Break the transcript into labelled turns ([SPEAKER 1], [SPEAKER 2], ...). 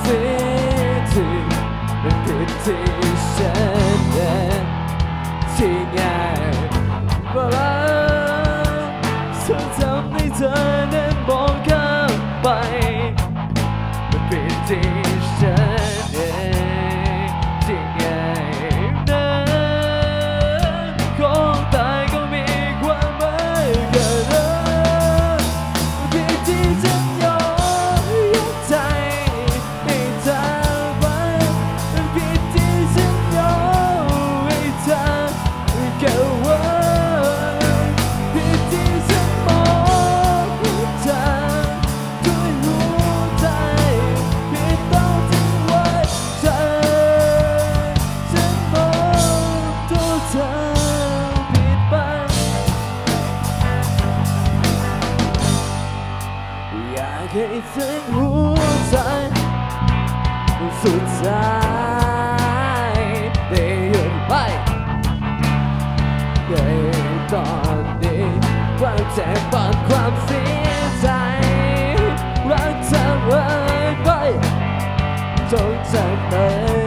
[SPEAKER 1] เสียทีมันผิดที่ฉันเองที่ไงเวลาฉันทำให้เธอนั้นมองข้ามไปมันเป็นที่ ถึงหัวใจสุดท้ายได้หยุดไปในตอนนี้ความเจ็บปวดความเสียใจรักเธอไว้ไปจนจากไป